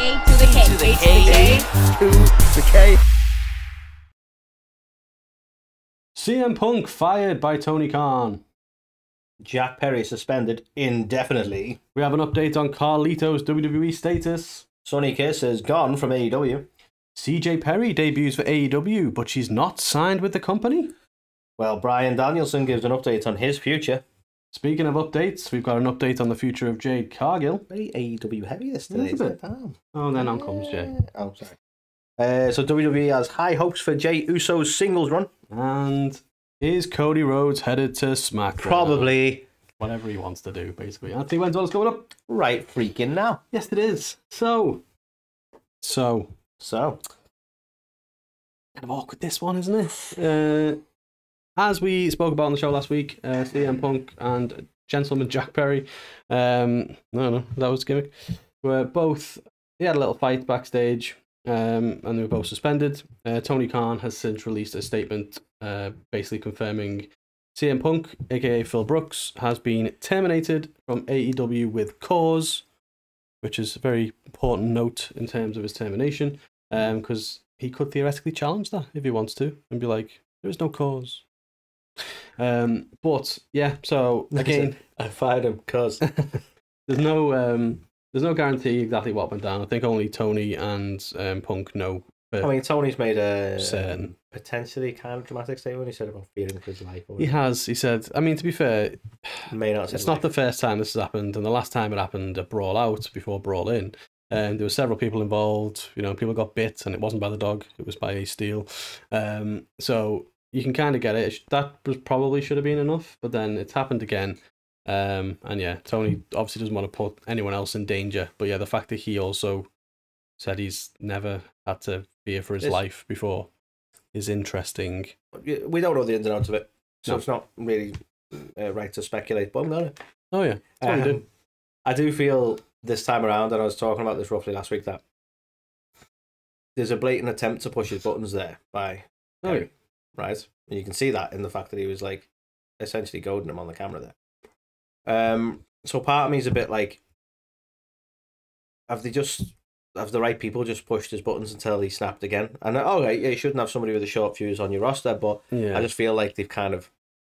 A to the K. to the A. To the K. CM Punk fired by Tony Khan. Jack Perry suspended indefinitely. We have an update on Carlito's WWE status. Sonny Kiss is gone from AEW. CJ Perry debuts for AEW, but she's not signed with the company. Well, Bryan Danielson gives an update on his future. Speaking of updates, we've got an update on the future of Jade Cargill. Very AEW heavy this today, isn't it? it? Oh, then on comes Jey. Oh, sorry. Uh, so WWE has high hopes for Jey Uso's singles run. And is Cody Rhodes headed to SmackDown? Probably Whatever he wants to do, basically. Anthony Wentworth's coming up. right freaking now. Yes, it is. So, so So, kind of awkward this one, isn't it? Uh, as we spoke about on the show last week, uh, CM Punk and Gentleman Jack Perry, um, no, no, that was gimmick, were both, they had a little fight backstage, um, and they were both suspended. Uh, Tony Khan has since released a statement uh, basically confirming CM Punk, aka Phil Brooks, has been terminated from AEW with cause, which is a very important note in terms of his termination, because he could theoretically challenge that if he wants to and be like, there is no cause. Um, but yeah, so again, I fired him because there's no um, there's no guarantee exactly what went down. I think only Tony and um, Punk know I mean Tony's made a certain. potentially kind of dramatic statement. He said about fearing for his life. He has. He said. I mean, to be fair, may not. it's not life. the first time this has happened, and the last time it happened at Brawl Out before Brawl In. Um, there were several people involved. You know, people got bit, and it wasn't by the dog; it was by a steel. Um, so you can kind of get it. That was probably should have been enough, but then it's happened again. Um, and yeah, Tony obviously doesn't want to put anyone else in danger. But yeah, the fact that he also said he's never had to fear for his Yes. life before is interesting. we don't know the ins and outs of it, so No. it's not really uh, right to speculate. But I'm gonna. Oh yeah, Um, do. I do feel this time around, and I was talking about this roughly last week, that there's a blatant attempt to push his buttons there by Oh, Perry, right? And you can see that in the fact that he was like essentially goading him on the camera there. Um, so part of me is a bit like, have they just have the right people just pushed his buttons until he snapped again? And oh, right, yeah, you shouldn't have somebody with a short fuse on your roster, but yeah. I just feel like they've kind of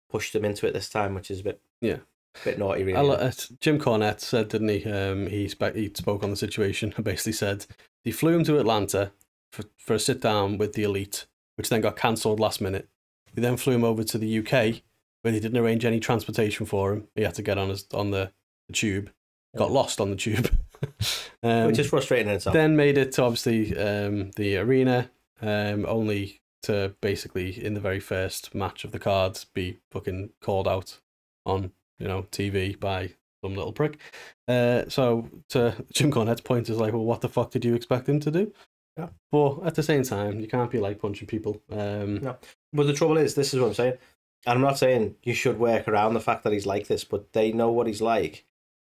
pushed him into it this time, which is a bit Yeah. A bit naughty, really. Lo- uh, Jim Cornette said, didn't he? Um, he spe- he spoke on the situation and basically said he flew him to Atlanta for, for a sit down with the elite, which then got cancelled last minute. He then flew him over to the UK, where they didn't arrange any transportation for him. He had to get on his on the, the tube, got Yeah. lost on the tube, um, which is frustrating in itself. then made it to obviously um, the arena, um, only to basically in the very first match of the cards be fucking called out on you know TV by some little prick. Uh, so to Jim Cornette's point is like, well, what the fuck did you expect him to do? Yeah. But at the same time, you can't be like punching people. Um, No. But the trouble is, this is what I'm saying. And I'm not saying you should work around the fact that he's like this, but they know what he's like.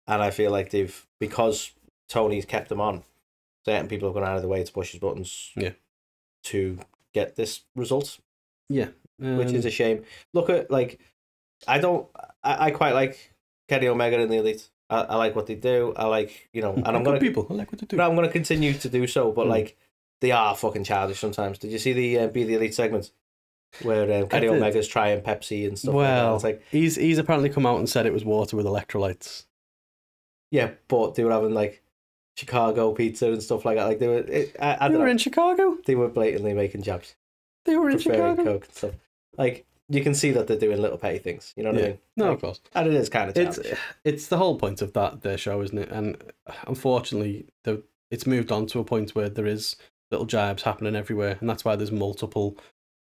And I feel like they've, because Tony's kept him on, certain people have gone out of the way to push his buttons Yeah. to get this result, yeah, which is um, a shame. Look at, like, I don't, I, I quite like Kenny Omega and the Elite. I, I like what they do. I like, you know, and I'm going to, people. I like what to do. but I'm going to continue to do so. But, Mm. like, they are fucking childish sometimes. Did you see the uh, Be the Elite segment? Where um, Kenny. Omega's trying Pepsi and stuff like well, that. It's like, he's he's apparently come out and said it was water with electrolytes. yeah, but they were having like Chicago pizza and stuff like that. Like they were, it, I, I They were know, in Chicago. they were blatantly making jabs, They were in Chicago. Coke and stuff. Like you can see that they're doing little petty things. You know what I mean? No, Like, of course. and it is kind of It's childish. it's the whole point of that their show, isn't it? And unfortunately, the it's moved on to a point where there is little jibes happening everywhere, and that's why there's multiple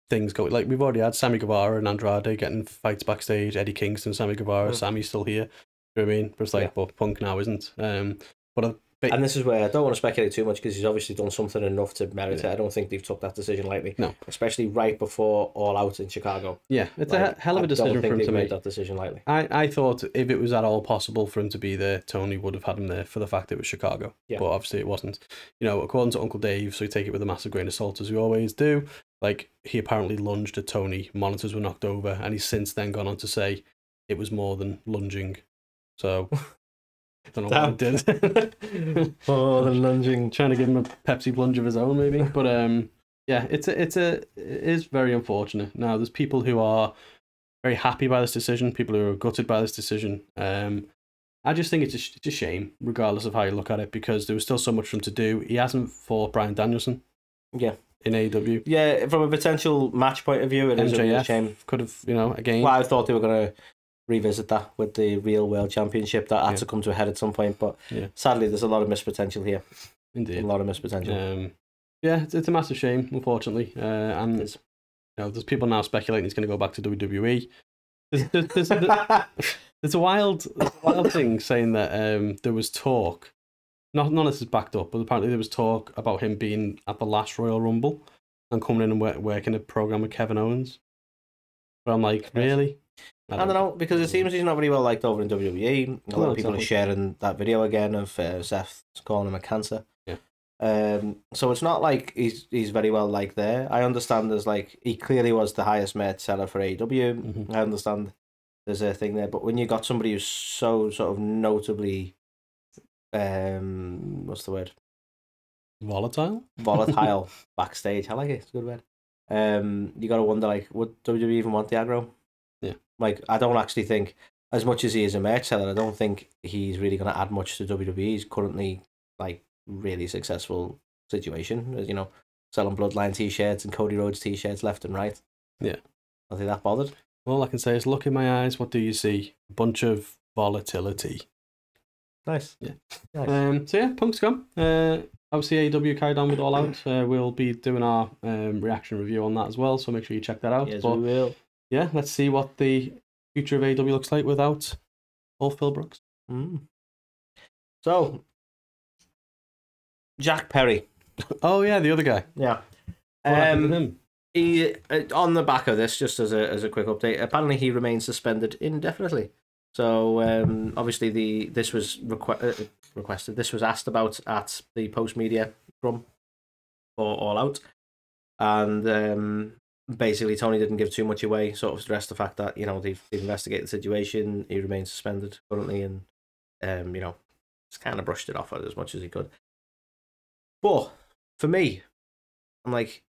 things going. Like we've already had Sammy Guevara and Andrade getting fights backstage. Eddie Kingston, Sammy Guevara, Mm. Sammy's still here. You know what I mean? But it's like, Yeah. but Punk now isn't. Um, but a bit, And this is where I don't want to speculate too much because he's obviously done something enough to merit Yeah. it. I don't think they've took that decision lightly. No. especially right before All Out in Chicago. yeah, it's a Like, he- hell of a decision for him to make. that decision lightly. I, I thought if it was at all possible for him to be there, Tony would have had him there for the fact it was Chicago. Yeah. But obviously it wasn't. You know, according to Uncle Dave, so you take it with a massive grain of salt as we always do. Like he apparently lunged at Tony, monitors were knocked over, and he's since then gone on to say it was more than lunging. So Don't know what I did. Oh, the lunging. Trying to give him a Pepsi plunge of his own, maybe. But um, yeah, it's a, it's a, it is very unfortunate. Now, there's people who are very happy by this decision. People who are gutted by this decision. Um, I just think it's a, it's a shame, regardless of how you look at it, because there was still so much for him to do. He hasn't fought Bryan Danielson Yeah. in AEW. Yeah, from a potential match point of view, it is a real MJF shame. could have, you know, again. Well, I thought they were going to revisit that with the real world championship. That had Yeah. to come to a head at some point, but Yeah. sadly, there's a lot of missed potential here. Indeed, A lot of missed potential. Um, yeah, it's, it's a massive shame, unfortunately. Uh, and you know, there's people now speculating he's going to go back to WWE. There's, there's, there's, there's a wild, there's a wild thing saying that um, there was talk. Not none of this is backed up, but apparently there was talk about him being at the last Royal Rumble and coming in and work, working a program with Kevin Owens. But I'm like, really? I don't know because it seems he's not very well liked over in WWE. A lot of people are sharing that video again of uh, Seth calling him a cancer. Yeah. Um. So it's not like he's he's very well liked there. I understand there's like he clearly was the highest merch seller for AEW. Mhm. I understand there's a thing there, but when you got somebody who's so sort of notably, um, what's the word? volatile. Volatile backstage. I like it. It's a good word. Um, you got to wonder like, would WWE even want the aggro? Like, I don't actually think, as much as he is a merch seller, I don't think he's really going to add much to WWE. He's currently like really successful situation. as You know, selling Bloodline t-shirts and Cody Rhodes t-shirts left and right. Yeah. Are they that bothered? All I can say is, look in my eyes. What do you see? A bunch of volatility. Nice. Yeah. Nice. Um, so yeah, Punk's gone. Uh, obviously, AW carried on with All Out. Uh, we'll be doing our um, reaction review on that as well, so make sure you check that out. yes, but we will. Yeah, let's see what the future of AW looks like without all Phil Brooks. Mm. So, Jack Perry. Oh yeah, the other guy. Yeah. Um, to him? he uh, on the back of this, just as a as a quick update, apparently he remains suspended indefinitely. So um, obviously the this was requ- uh, requested. This was asked about at the post media scrum for All Out, and um, basically Tony didn't give too much away. Sort of stressed the fact that you know they've, they've investigated the situation. He remains suspended currently, and um, you know, just kind of brushed it off as much as he could. But for me, I'm like,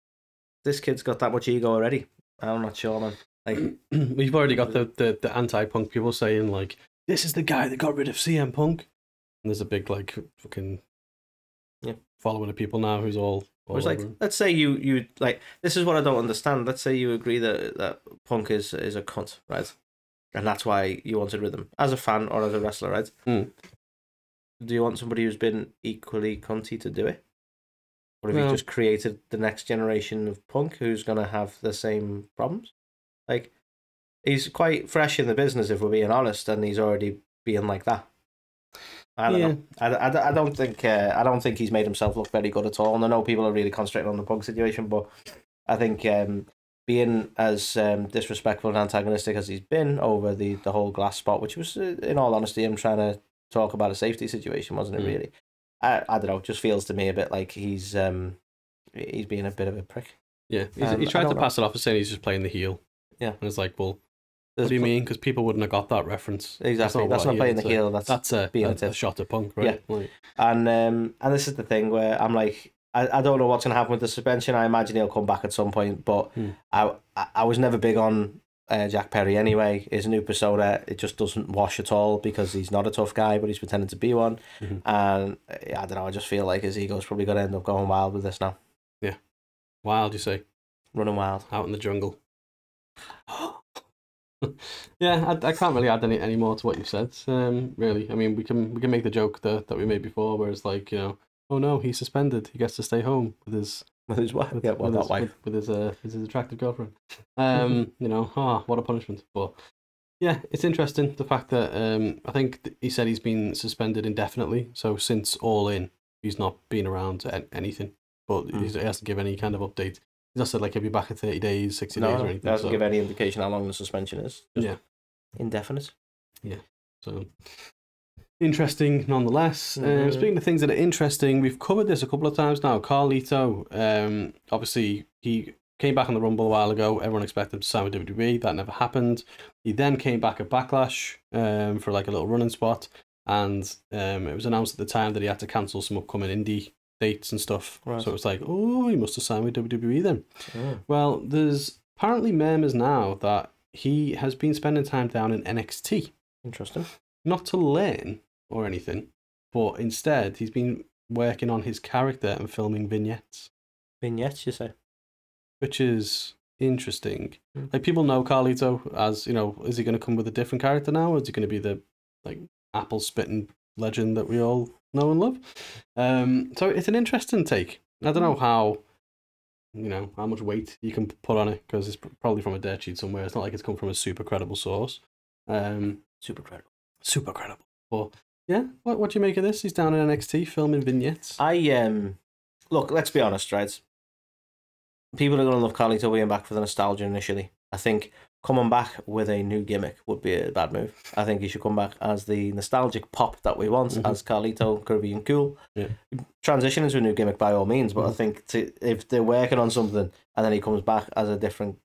this kid's got that much ego already. I'm not sure, man. Like, We've already got the, the, the anti punk people saying like, "This is the guy that got rid of CM Punk," and there's a big like fucking Yeah. following of people now who's all. I all was like, over let's say you you like this is what I don't understand. Let's say you agree that that Punk is is a cunt, right? And that's why you wanted rhythm as a fan or as a wrestler, right? Hmm. Do you want somebody who's been equally cunty to do it, or have No. you just created the next generation of Punk who's gonna have the same problems? Like, he's quite fresh in the business, if we're being honest, and he's already being like that. I don't Yeah. know. I, I, I don't think uh, I don't think he's made himself look very good at all. And I know people are really concentrating on the Punk situation, but I think um, being as um, disrespectful and antagonistic as he's been over the, the whole glass spot, which was, uh, in all honesty, him trying to talk about a safety situation, wasn't it? Mm. Really, I, I don't know. It just feels to me a bit like he's um, he's being a bit of a prick. Yeah, he's, Um, he tried to know. pass it off as saying he's just playing the heel. Yeah. and it's like, well, There's what do you mean? Because people wouldn't have got that reference. Exactly. That's not a playing the heel. That's That's a, being a, a shot at punk, right? Like, And um, and this is the thing where I'm like, I, I don't know what's gonna happen with the suspension. I imagine he'll come back at some point, but Hmm. I, I was never big on uh, Jack Perry anyway. His new persona it just doesn't wash at all because he's not a tough guy, but he's pretending to be one. Mhm. And uh, I don't know. I just feel like his ego's probably gonna end up going wild with this now, Yeah, wild, you say, running wild. out in the jungle. yeah, I, I can't really add any, any more to what you said. Um, really, I mean, we can we can make the joke that that we made before, where it's like, you know, oh no, he's suspended. He gets to stay home with his With his wife, with, yeah, well, with his, wife. with, with his uh with his attractive girlfriend. Um, you know, ah, what a punishment. But yeah, it's interesting the fact that um, I think th- he said he's been suspended indefinitely. So since All In, he's not been around a- anything. But Mm. he hasn't given any kind of update. He's not said like he'll be back in thirty days, sixty No, days, or anything. doesn't so, give any indication how long the suspension is. Just Yeah. indefinite. Yeah. So interesting nonetheless. Um, Mhm. speaking of things that are interesting, we've covered this a couple of times now. Carlito, um, obviously he came back on the Rumble a while ago. Everyone expected him to sign with WWE. That never happened. He then came back at Backlash um, for like a little running spot. and um, it was announced at the time that he had to cancel some upcoming indie dates and stuff. Right. So it was like, oh, he must have signed with WWE then. Well, there's apparently murmurs now that he has been spending time down in NXT, Interesting. not to learn or anything, but instead he's been working on his character and filming vignettes, Vignettes, you say? which is interesting. Mm. Like people know Carlito as you know, is he going to come with a different character now, or is he going to be the like apple spitting legend that we all know and love? Um, so it's an interesting take. I don't know how. You know how much weight you can put on it because it's probably from a dirt sheet somewhere. It's not like it's come from a super credible source. Um, Super credible. super credible. But yeah, what what do you make of this? He's down in NXT filming vignettes. I um look, let's be honest, right? People are gonna love Carlito being back for the nostalgia initially. I think coming back with a new gimmick would be a bad move. I think he should come back as the nostalgic pop that we want, Mhm. as Carlito, Caribbean cool. Yeah. Transition into a new gimmick by all means, but I Mhm. think to, if they're working on something and then he comes back as a different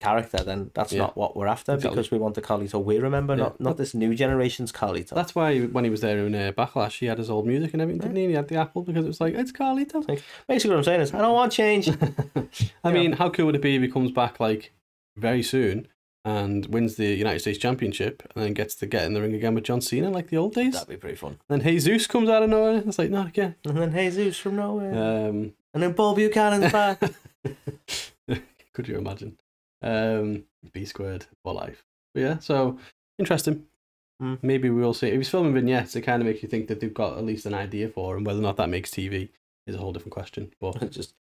character, then that's Yeah. not what we're after Exactly. because we want the Carlito we remember, Yeah. not not this new generation's Carlito. That's why when he was there in uh, Backlash, he had his old music and everything, didn't he? He had the Apple because it was like it's Carlito. Basically, what I'm saying is, I don't want change. I mean, how cool would it be if he comes back like very soon and wins the United States Championship and then gets to get in the ring again with John Cena like the old days? That'd be pretty fun. Then Jesus comes out of nowhere. It's like, not again. And then Jesus from nowhere. Um, And then Bull Buchanan's back. could you imagine? Um, B squared for life. But yeah, so interesting. Hmm. Maybe we will see. If he's filming vignettes, it kind of makes you think that they've got at least an idea for him. Whether or not that makes TV is a whole different question. But just, just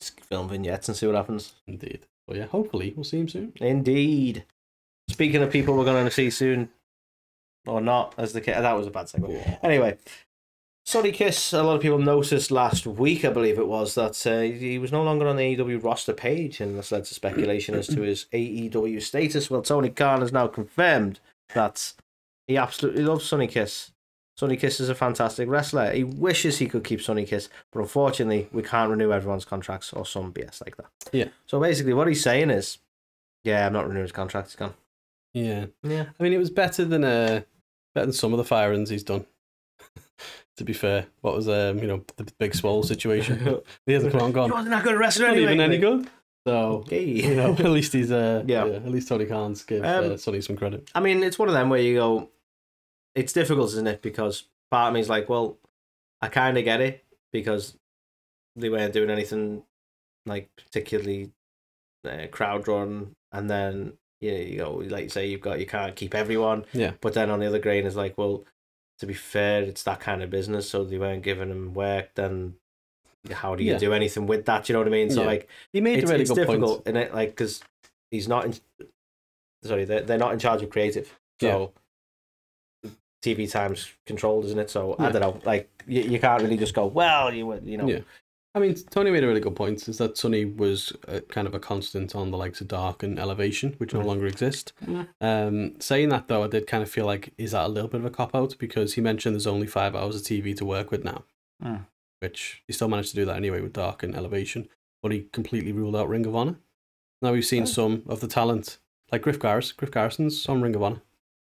film vignettes and see what happens. indeed. But yeah, hopefully we'll see him soon. Indeed. Speaking of people we're going to see soon, or not, as the kid. That was a bad segue. Anyway, Sonny Kiss. A lot of people noticed last week, I believe it was, that uh, he was no longer on the AEW roster page, and this led to speculation as to his AEW status. Well, Tony Khan has now confirmed that he absolutely loves Sonny Kiss. Sonny Kiss is a fantastic wrestler. He wishes he could keep Sonny Kiss, but unfortunately, we can't renew everyone's contracts or some BS like that. Yeah. So basically, what he's saying is, yeah, I'm not renewing his contract. He's gone. Yeah. Yeah. I mean, it was better than uh, better than some of the firings he's done. to be fair, what was um, you know, the big swole situation? he hasn't come on He wasn't that good a wrestler anyway. even any good. So Okay. you know, at least he's uh, Yeah. yeah. At least Tony Khan's give Um, uh, Sonny some credit. I mean, it's one of them where you go, it's difficult, isn't it? Because part of me is like, well, I kind of get it because they weren't doing anything like particularly uh, crowd drawn, and then you know, you go like you say you've got you can't keep everyone, Yeah. But then on the other grain is like, well, to be fair, it's that kind of business, so they weren't giving them work. Then how do you Yeah. do anything with that? You know what I mean? So Yeah. like, He made it's, a really it's good difficult, point. and it like because he's not in. Sorry, they're, they're not in charge of creative, so TV time's controlled, isn't it? So I don't know, like you, you can't really just go, well, you would, you know, Yeah. I mean, Tony made a really good point. Is that Sonny was uh kind of a constant on the likes of Dark and Elevation, which no Mm. longer exist. Um, saying that though, I did kind of feel like is that a little bit of a cop out because he mentioned there's only five hours of TV to work with now, Mm. which he still managed to do that anyway with Dark and Elevation, but he completely ruled out Ring of Honor. Now we've seen Oh. some of the talent, like Griff Garris. Griff Garrison's on Ring of Honor,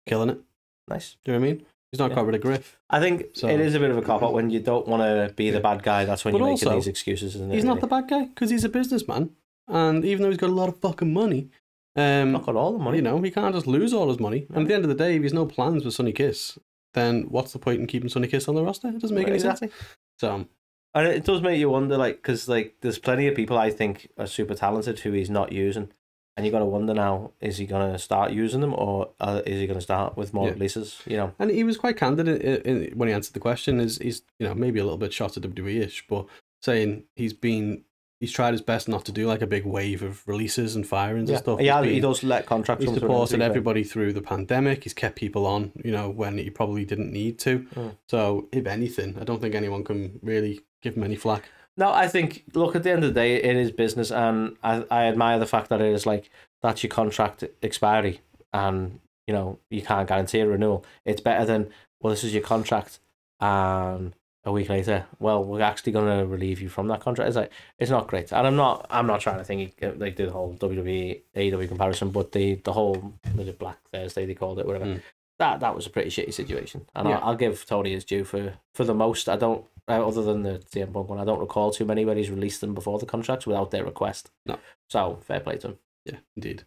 killing it. Nice. Do you know what I mean? He's not Yeah. got rid of Griff. I think So- it is a bit of a cop out when you don't want to be the bad guy. That's when But you're making these excuses, isn't it? He's not the bad guy because he's a businessman, and even though he's got a lot of fucking money, um, not got all the money. you know, he can't just lose all his money. And at the end of the day, if he's no plans with Sonny Kiss, then what's the point in keeping Sonny Kiss on the roster? It doesn't make any sense. exactly. So, And it does make you wonder, like, because like there's plenty of people I think are super talented who he's not using, and you got to wonder now: is he going to start using them, or uh, is he going to start with more Yeah. releases? You know, and he was quite candid in, in, when he answered the question. Is he's you know maybe a little bit shot at WWE ish, but saying he's been he's tried his best not to do like a big wave of releases and firings and stuff. yeah, He's he been- does let contracts. He's come through and supported everybody through the pandemic. He's kept people on, you know, when he probably didn't need to. Mm. So, if anything, I don't think anyone can really give him any flack. No, I think look at the end of the day, it is business, and I, I admire the fact that it is like that's your contract expiry, and you know you can't guarantee a renewal. It's better than well, this is your contract, and a week later, well, we're actually going to relieve you from that contract. It's like it's not great, and I'm not I'm not trying to think like do the whole WWE AEW comparison, but the the whole was it Black Thursday they called it whatever. Mm. That that was a pretty shitty situation, and Yeah. I'll, I'll give Tony his due for for the most. I don't, uh, other than the CM Punk one, I don't recall too many where he's released them before the contracts without their request. No. So fair play to him. Yeah, indeed.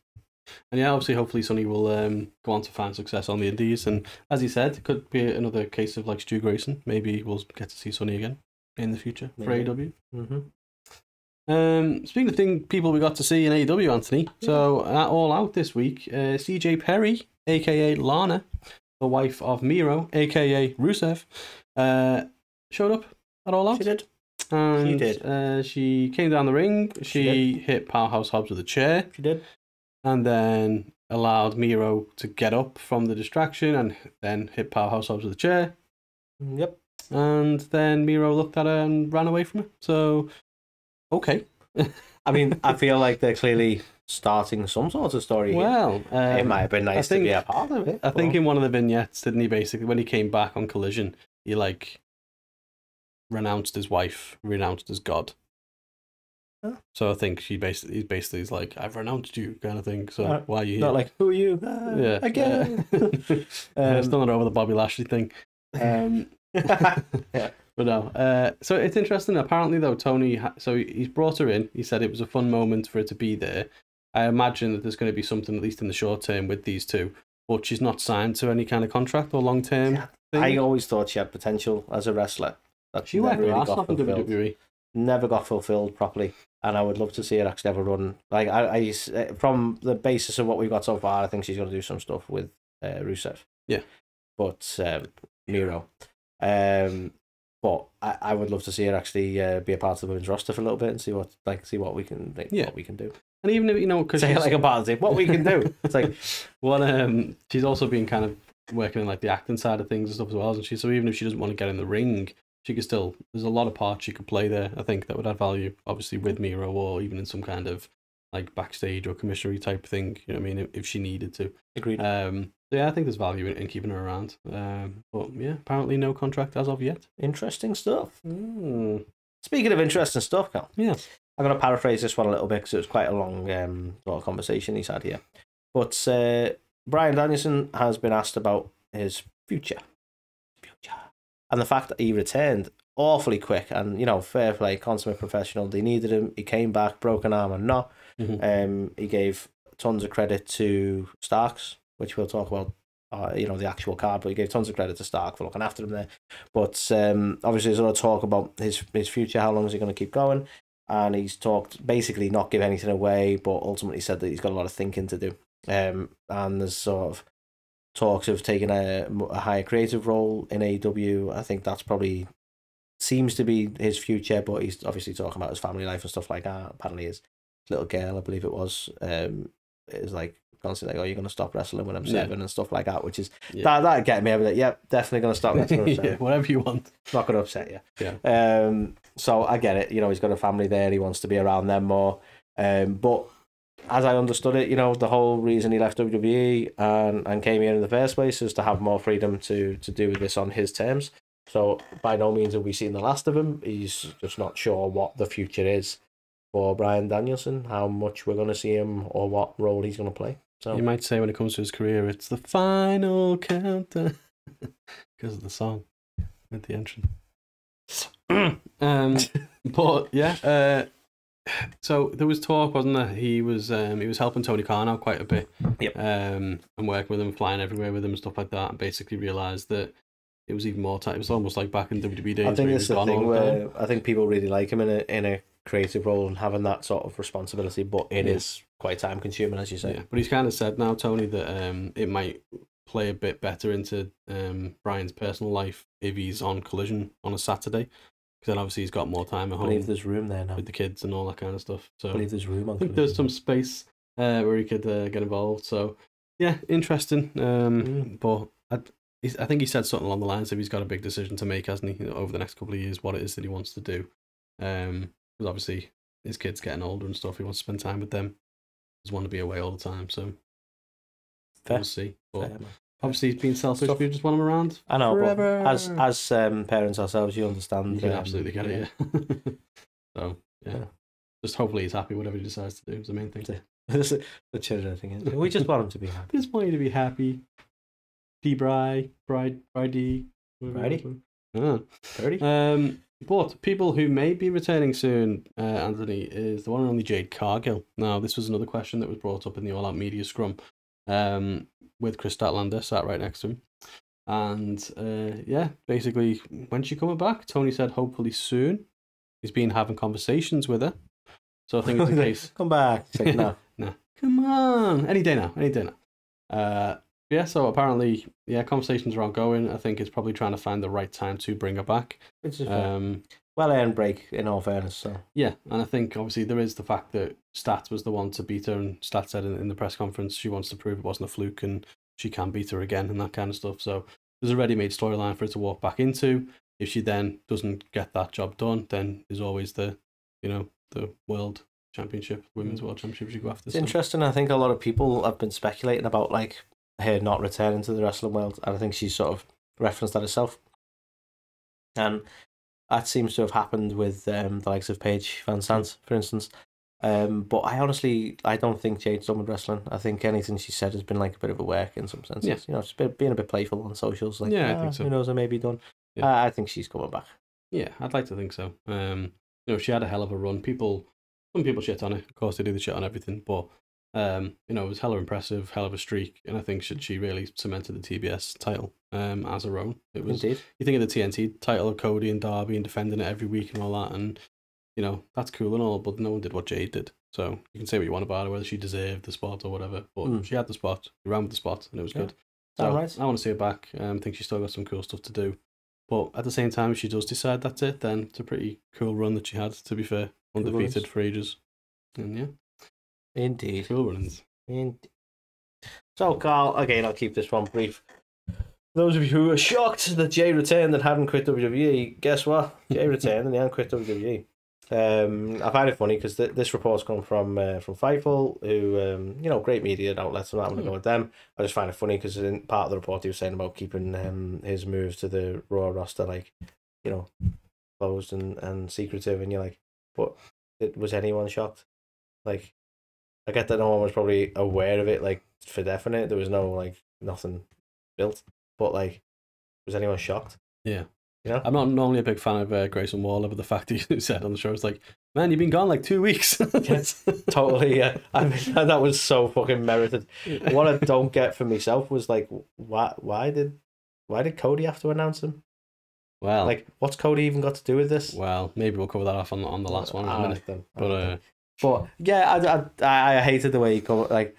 And yeah, obviously, hopefully, Sonny will um, go on to find success on the Indies. And as he said, it could be another case of like Stu Grayson. Maybe we'll get to see Sonny again in the future for Maybe. AEW. Mm-hmm. Um, speaking of thing, people we got to see in AEW, Anthony. So at All Out this week, uh, CJ Perry, aka Lana, the wife of Miro, aka Rusev, uh, showed up at All Out. She did. And, She did. Uh, she came down the ring. She, hit Powerhouse Hobbs with a chair, She did. and then allowed Miro to get up from the distraction, and then hit Powerhouse Hobbs with a chair. Yep. And then Miro looked at her and ran away from her. So, okay. I mean, I feel like they're clearly starting some sort of story. Well, um, it might have been nice think- to be a part of it. I think in one of the vignettes, didn't he basically, when he came back on Collision, he like renounced his wife, renounced his God. Huh. So I think she basically, he basically is like, I've renounced you, kind of thing. So Uh, why are you here? not like who are you? Uh, yeah, again. Uh, Um, still not over the Bobby Lashley thing. Um, But no, uh, so it's interesting. Apparently, though, Tony, ha- so he's brought her in. He said it was a fun moment for her to be there. I imagine that there's going to be something, at least in the short term, with these two. But she's not signed to any kind of contract or long term. Yeah. I always thought she had potential as a wrestler. That she worked never really got in fulfilled. WWE. Never got fulfilled properly, and I would love to see her actually have a run. Like I, I uh, from the basis of what we've got so far, I think she's going to do some stuff with uh, Rusev. Yeah. but um, Miro. Um, but I, I would love to see her actually uh, be a part of the women's roster for a little bit and see what like see what we can like, Yeah. what we can do. And even if, you know, because Say it like a part of the team. What we can do. It's like Well, um, she's also been kind of working in like the acting side of things and stuff as well, isn't she? So even if she doesn't want to get in the ring, she could still. There's a lot of parts she could play there. I think that would add value, obviously with Miro or even in some kind of like backstage or commissioner type thing. You know what I mean? If, if she needed to. agreed. Um, so yeah, I think there's value in, in keeping her around. Um, but yeah, apparently no contract as of yet. Interesting stuff. Mm. Speaking of interesting stuff, Cal. Yeah. I'm going to paraphrase this one a little bit because it was quite a long um, sort of conversation he's had here. But uh, Bryan Danielson has been asked about his future. Future. And the fact that he returned awfully quick and, you know, fair play, consummate professional. They needed him. He came back, broken arm and not. Mhm. Um, he gave tons of credit to Starks, which we'll talk about. Uh, you know the actual card, but he gave tons of credit to Stark for looking after him there. But um, obviously, there's a lot of talk about his his future. How long is he going to keep going? And he's talked basically not give anything away, but ultimately said that he's got a lot of thinking to do. Um, and there's sort of talks of taking a, a higher creative role in AEW. I think that's probably seems to be his future, but he's obviously talking about his family life and stuff like that. Apparently, his little girl, I believe it was, um, is like constantly like, "Oh, you're gonna stop wrestling when I'm Yeah. seven and stuff like that," which is Yeah. that that get me. Be like, "Yep, definitely gonna stop wrestling." yeah, whatever you want. Not gonna upset you. Yeah. Um. So I get it. You know, he's got a family there. He wants to be around them more. Um. But as I understood it, you know, the whole reason he left WWE and and came here in the first place is to have more freedom to to do this on his terms. So by no means have we seen the last of him. He's just not sure what the future is for Bryan Danielson, how much we're going to see him or what role he's going to play. So You might say when it comes to his career, it's the final countdown because of the song with the entrance. um, but yeah, uh, so there was talk, wasn't there? He was um, he was helping Tony Khan out quite a bit. Yep. Um, and working with him, flying everywhere with him and stuff like that, and basically realized that it was even more time. It was almost like back in WWE days. I think he it's was the thing all the time. where I think people really like him in a in a creative role and having that sort of responsibility, but it is Yeah. quite time consuming, as you say. Yeah, but he's kind of said now, Tony, that um, it might play a bit better into um, Bryan's personal life if he's on Collision on a Saturday, because then obviously he's got more time at I believe home there's room there now. with the kids and all that kind of stuff. So I believe there's room on. I think there's some space uh, where he could uh, get involved. So yeah, interesting. Um, Mm. But I, he's, I think he said something along the lines of he's got a big decision to make, hasn't he, over the next couple of years, what it is that he wants to do. Um, because obviously his kids getting older and stuff, he wants to spend time with them. He doesn't want to be away all the time, so Fair. we'll see. But Fair, obviously he's being selfish. Stuff. We just want him around. I know, Forever. but as as um, parents ourselves, you understand. You can um, absolutely get it. Yeah. so yeah. Yeah. just hopefully he's happy. Whatever he decides to do is the main thing. the children thing is, we just want him to be happy. just want you to be happy. P. Bry, Bride, Bridie. Bridie? Ah. Thirty. Um, but people who may be returning soon, uh, Anthony, is the one and only Jade Cargill. Now, this was another question that was brought up in the All Out Media Scrum um, with Kris Statlander sat right next to him. And uh, yeah, basically, when's she coming back? Tony said hopefully soon. He's been having conversations with her. So I think it's a case. Come back. Like, no. No, come on, any day now, any day now. Uh, yeah, so apparently, yeah, conversations are ongoing. I think it's probably trying to find the right time to bring her back. Is. Um, well earned break in all fairness. So yeah, and I think obviously there is the fact that Stats was the one to beat her, and Stats said in, in the press conference she wants to prove it wasn't a fluke and she can beat her again and that kind of stuff. So there's a ready-made storyline for her to walk back into. If she then doesn't get that job done, then there's always the, you know, the world championship, women's world championship she go after. it's so- interesting. I think a lot of people have been speculating about like her not returning to the wrestling world, and I think she's sort of referenced that herself. And that seems to have happened with um, the likes of Paige VanZant, for instance. Um, but I honestly, I don't think Jade's done with wrestling. I think anything she said has been like a bit of a work in some senses. Yeah. You know, just been, being a bit playful on socials. Like, Yeah, I "Ah, think so." Who knows? I may be done. Yeah. Uh, I think she's coming back. Yeah, I'd like to think so. Um, you know, she had a hell of a run. People, some people shit on it. Of course, they do the shit on everything, but um, you know, it was hella impressive, hell of a streak, and I think should she really cemented the TBS title um as her own. It was. Indeed. You think of the TNT title of Cody and Darby and defending it every week and all that, and you know that's cool and all, but no one did what Jade did. So you can say what you want about her, whether she deserved the spot or whatever, but Mm. she had the spot. She ran with the spot, and it was Yeah. good. So right. I want to see her back. Um, I think she's still got some cool stuff to do. But at the same time, if she does decide that's it, then it's a pretty cool run that she had, to be fair. Undefeated runs. for ages. And yeah, Indeed. cool runs. Indeed. So, Carl, again, I'll keep this one brief. Those of you who are shocked that Jey returned and hadn't quit WWE, guess what? Jey returned and he hadn't quit WWE. Um, I find it funny because th- this report's come from uh, from Fightful, who um, you know, great media outlets. I'm not going to go with them. I just find it funny because in part of the report he was saying about keeping um, his moves to the Raw roster like, you know, closed and, and secretive, and you're like, but it, was anyone shocked? Like, I get that no one was probably aware of it, like for definite. There was no like nothing built, but like, was anyone shocked? Yeah. You know? I'm not normally a big fan of uh, Grayson Waller, but the fact that he said on the show, it's like, man, you've been gone like two weeks. Yes. totally, yeah. I mean, that was so fucking merited. What I don't get for myself was like, why? Why did? Why did Cody have to announce him? well, Like, what's Cody even got to do with this? well, maybe we'll cover that off on, on the last one in a Alright minute. then. But uh. But yeah, I, I, I hated the way he come. Like,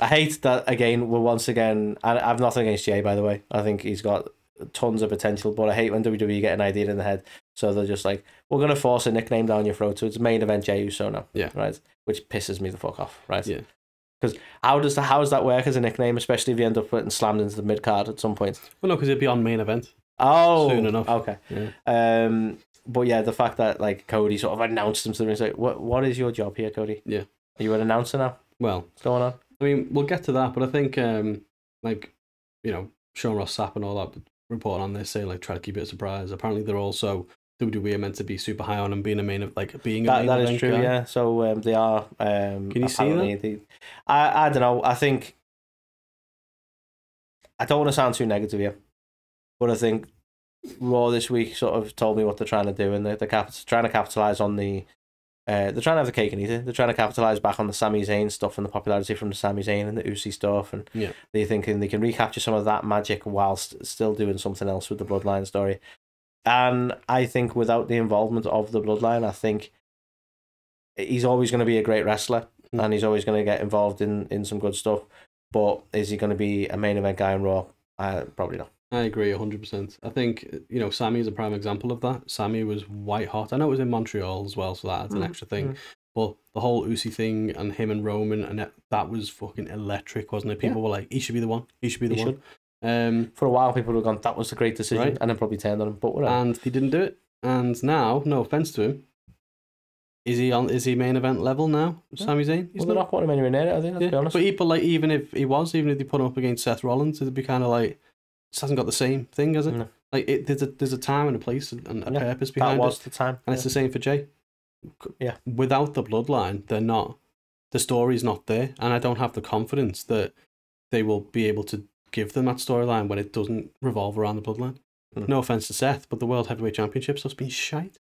I hate that again. We're once again. I, I've nothing against Jey, by the way. I think he's got tons of potential, but I hate when WWE get an idea in the head, so they're just like, "We're gonna force a nickname down your throat." So it's main event Jey Uso now. Yeah. right. Which pisses me the fuck off. Right. Yeah. Because how does the how does that work as a nickname, especially if you end up getting slammed into the mid card at some point? well, no, because it'd be on main event. Oh, Soon enough. Okay. Yeah. Um, but yeah, the fact that like Cody sort of announced him to the ring, like, what what is your job here, Cody? Yeah. Are you an announcer now? Well, What's going on? I mean, we'll get to that, but I think, um, like, you know, Sean Ross Sapp and all that reporting on this, saying like try to keep it a surprise. Apparently, they're also WWE are meant to be super high on him being a main of like being a That main that is true. guy. Yeah. So um, they are. Um, Can you see apparently They, I I don't know. I think. I don't want to sound too negative here, but I think Raw this week sort of told me what they're trying to do, and they're, they're cap- trying to capitalize on the. Uh, they're trying to have the cake and eat it. They're trying to capitalize back on the Sami Zayn stuff and the popularity from the Sami Zayn and the Uzi stuff, and Yeah. they're thinking they can recapture some of that magic whilst still doing something else with the Bloodline story. And I think without the involvement of the Bloodline, I think he's always going to be a great wrestler Mm. and he's always going to get involved in, in some good stuff. But is he going to be a main event guy in Raw? Uh, probably not. I agree hundred percent. I think you know Sami is a prime example of that. Sami was white hot. I know it was in Montreal as well, so that adds an Mm, extra thing. mm. But the whole Uzi thing and him and Roman and that, that was fucking electric, wasn't it? People were like, "He should be the one. He should be the He one." Um, For a while, people were gone, that was a great decision, Right. and then probably turned on him. But whatever. and he didn't do it. And now, no offense to him, is he on? Is he main event level now? Yeah. Sami Zayn? He's well, they're not putting him anywhere near it, I think, let's Yeah, be honest. But people like even if he was, even if they put him up against Seth Rollins, it'd be kind of like just hasn't got the same thing, has it? No. Like it, there's a there's a time and a place and a Yeah, purpose that behind was it, the time. and it's the same for Jey. Yeah. Without the bloodline, they're not. The story's not there, and I don't have the confidence that they will be able to give them that storyline when it doesn't revolve around the bloodline. Mm. No offense to Seth, but the World Heavyweight Championship's just been shite.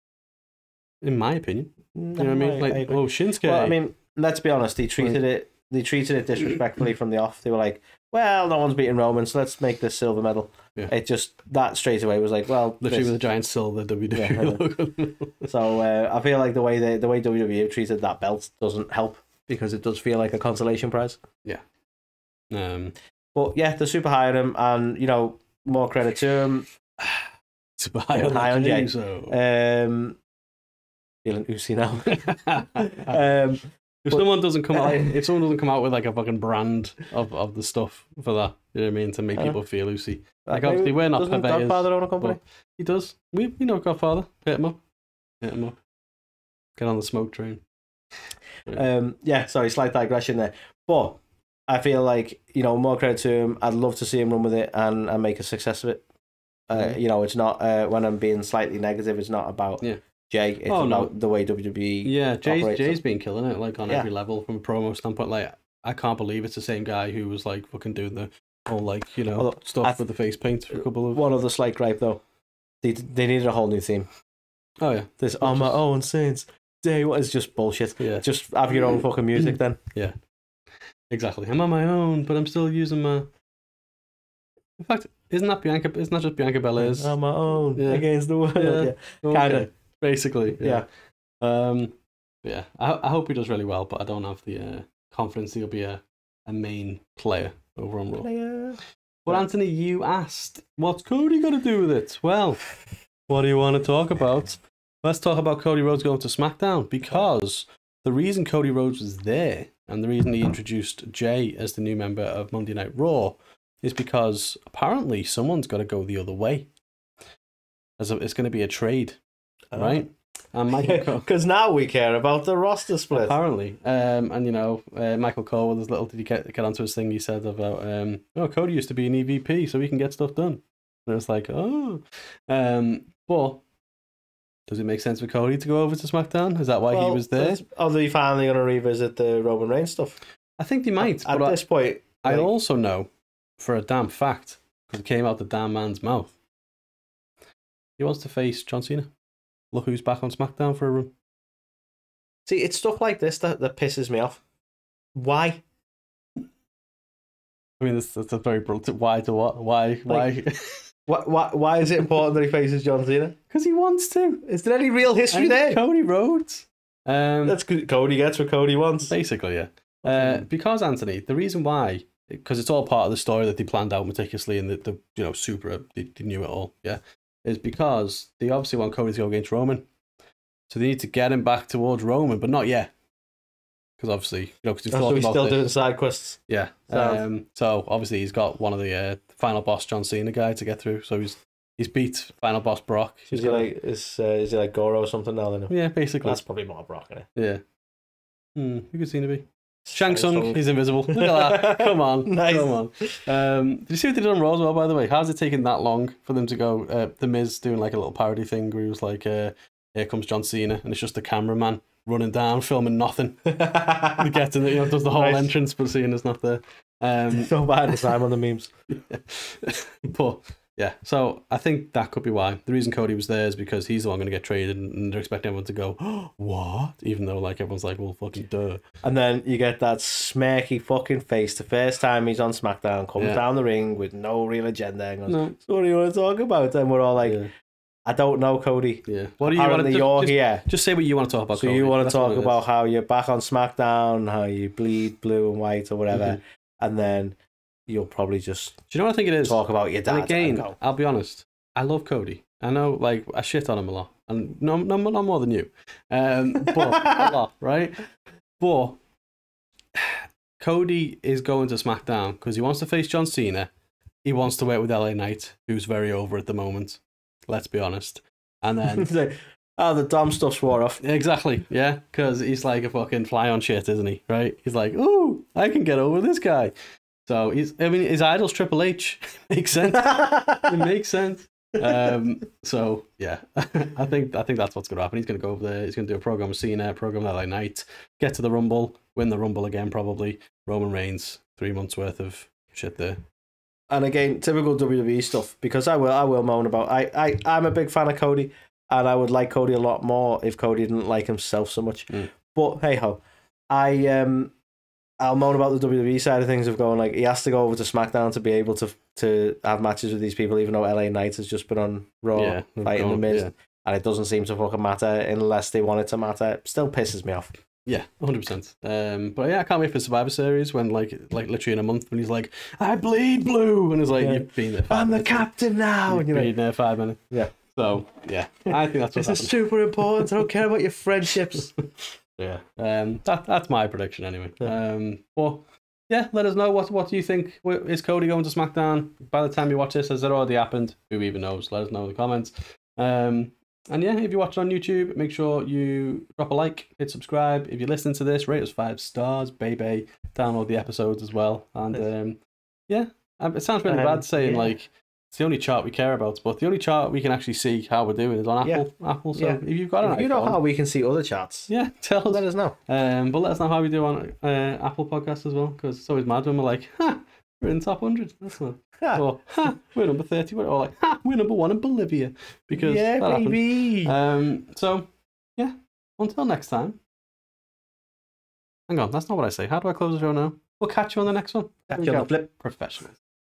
In my opinion. You know what I mean? Like, oh, Shinsuke. well, I mean, let's be honest. They treated it. They treated it disrespectfully from the off. They were like, "Well, no one's beating Roman, so let's make this silver medal." Yeah. It just that straight away was like, "Well, literally this- with a giant silver WWE Yeah, logo. So uh, I feel like the way they, the way WWE treated that belt doesn't help because it does feel like a consolation prize. Yeah. Um, But yeah, they're super high on him, and you know more credit to him. super high on, High on Jey. Jey. So. Um, feeling oozy now. um, if but- someone doesn't come out, if someone doesn't come out with like a fucking brand of, of the stuff for that, you know what I mean, to make Uh, people feel loosey. Like, obviously, we're not doesn't purveyors, Godfather own a company? he does. We we know Godfather. Hit him up. Hit him up. Get on the smoke train. Um, yeah, sorry, slight digression there. But I feel like, you know, more credit to him. I'd love to see him run with it and, and make a success of it. Uh, Mhm. You know, it's not, uh, when I'm being slightly negative, it's not about Yeah. Jey. It's Oh, no. the way WWE. Yeah, Jey's operates Jey's been killing it like on Yeah. every level from a promo standpoint. Like I can't believe it's the same guy who was like fucking doing the whole like you know Although, stuff I- with the face paint for a couple of. One other slight gripe, though. They, they needed a whole new theme. Oh yeah, This on my own Saints Day what is just bullshit. yeah, Just have your own mm. fucking music then. Yeah, exactly. I'm on my own, but I'm still using my. In fact, isn't that Bianca? Isn't that just Bianca Belair's? On my own Yeah. against the world. Yeah. Yeah. Okay, kinda. Basically. Yeah. Um, yeah, I, I hope he does really well, but I don't have the uh, confidence he'll be a, a main player over on Raw. Player. But Anthony, you asked, what's Cody got to do with it? Well, what do you want to talk about? Let's talk about Cody Rhodes going to SmackDown because the reason Cody Rhodes was there and the reason he introduced Jey as the new member of Monday Night Raw is because apparently someone's got to go the other way. As a, it's going to be a trade. Right? And Michael Cole. Because now we care about the roster split. Apparently, um, and you know, uh, Michael Cole with his little did he get get onto his thing? He said about, um, oh, Cody used to be an EVP, so he can get stuff done. And it's like, oh, um, but does it make sense for Cody to go over to SmackDown? Is that why he was there? Are they finally going to revisit the Roman Reigns stuff? I think they might, At but I, this point, I like- also know for a damn fact because it came out the damn man's mouth. He wants to face John Cena. Look who's back on SmackDown for a run. see, it's stuff like this that, that pisses me off. Why? I mean, that's, that's a very brutal. Why to what? Why? Why? Like- Why, why, why is it important that he faces John Cena? Because he wants to. Is there any real history And there? Cody Rhodes. Um, That's good. Cody gets what Cody wants. basically, yeah. Uh, because Anthony, the reason why, because it's all part of the story that they planned out meticulously and the, the you know super they, they knew it all, yeah, is because they obviously want Cody to go against Roman, so they need to get him back towards Roman, but not yet, because obviously you know because so he's still the- doing side quests. yeah. So- Um, so obviously he's got one of the uh, final boss John Cena guy to get through, so he's he's beat final boss Brock. Is He's he like is uh, is he like Goro or something now? Then yeah, basically, that's probably more Brock. Isn't it? yeah. Hmm, who could Cena be? Shang Tsung, he's invisible. Look at that. Come on. Nice. Come on. Um, did you see what they did on Raw as well, by the way? How's it taken that long for them to go? Uh, the Miz doing like a little parody thing where he was like, uh, here comes John Cena, and it's just the cameraman running down, filming nothing. He gets in, it, you know, does the whole Nice. entrance, but Cena's not there. Um, so bad the time on the memes. but yeah, so I think that could be why. The reason Cody was there is because he's the one going to get traded, and they're expecting everyone to go, oh, what? Even though like everyone's like, well, fucking duh. And then you get that smirky fucking face the first time he's on SmackDown, comes Yeah. down the ring with no real agenda and goes, No. So what do you want to talk about? And we're all like, yeah. I don't know, Cody. yeah. What do you want to you're just, here. just say what you want to talk about. So Cody. you want to That's talk it is. about how you're back on SmackDown, how you bleed blue and white or whatever, Mhm. and then you'll probably just Do you know what I think it is? talk about your dad. and again, and I'll be honest. I love Cody. I know, like, I shit on him a lot, and no, no, not more than you, um, but a lot, right? But Cody is going to SmackDown because he wants to face John Cena. He wants to work with LA Knight, who's very over at the moment. Let's be honest. And then oh, the Dom stuff's wore off. Exactly, yeah, because he's like a fucking fly on shit, isn't he? Right? He's like, ooh, I can get over this guy. So he's, I mean, his idol's Triple H. makes sense. It makes sense. Um, so yeah, I think I think that's what's going to happen. He's going to go over there. He's going to do a program with Cena, a program that night, get to the Rumble, win the Rumble again, probably. Roman Reigns, three months worth of shit there. and again, typical WWE stuff because I will I will moan about I, I I'm a big fan of Cody and I would like Cody a lot more if Cody didn't like himself so much. Mm. But hey ho, I um I'll moan about the WWE side of things of going like he has to go over to SmackDown to be able to to have matches with these people, even though LA Knight has just been on Raw Yeah, fighting the Miz, yeah. and it doesn't seem to fucking matter unless they want it to matter. It still pisses me off. Yeah, hundred percent. Um, but yeah, I can't wait for Survivor Series when like like literally in a month when he's like, I bleed blue, and it's like Yeah. you've been there. 5 I'm the captain now, You've and you're like, been there five minutes. Yeah. So yeah, I think that's what's this is super important. I don't care about your friendships. Yeah. Um, that that's my prediction anyway. Yeah. Um, but yeah, let us know what what do you think? Is Cody going to SmackDown by the time you watch this? Has it already happened? Who even knows? Let us know in the comments. Um, and yeah, if you watch it on YouTube, make sure you drop a like, hit subscribe. If you're listening to this, rate us five stars, baby. Download the episodes as well. And um, yeah, um, it sounds really Um, bad saying yeah. like it's the only chart we care about, but the only chart we can actually see how we're doing is on Yeah. Apple. Apple. So Yeah. if you've got an If you know how we can see other charts. yeah, tell us. let us know. Um, but let us know how we do on uh, Apple Podcasts as well, because it's always mad when we're like, ha, we're in the top 100. That's not. Or, ha, we're number 30. Or like, ha, we're number one in Bolivia. Because yeah, happened. baby. Um, so, yeah, until next time. Hang on, that's not what I say. How do I close the show now? We'll catch you on the next one. Catch you on the flip. Professionals.